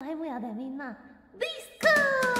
还不要得命嘛！Disco。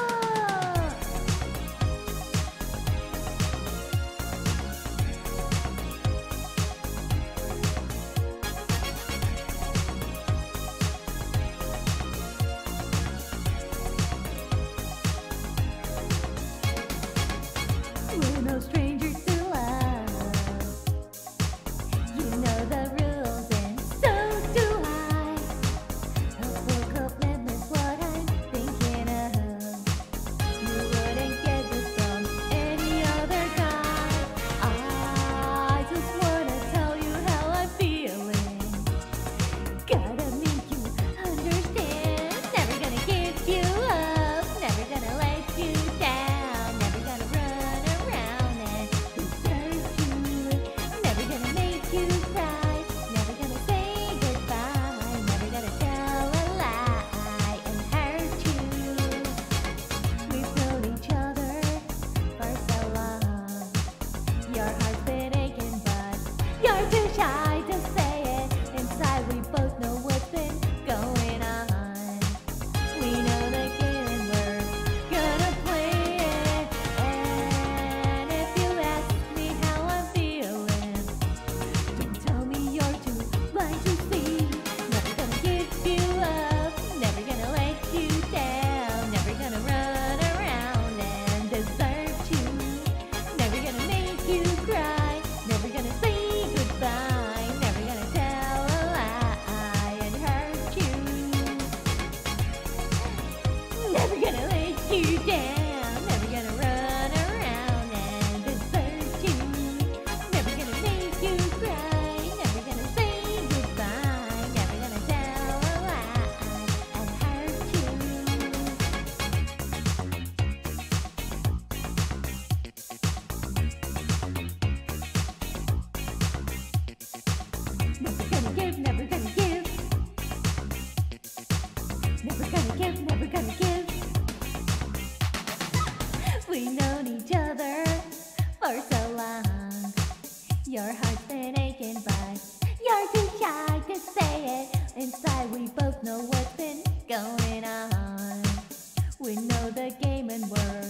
We've known each other for so long. Your heart's been aching, but you're too shy to say it. Inside, we both know what's been going on. We know the game and we're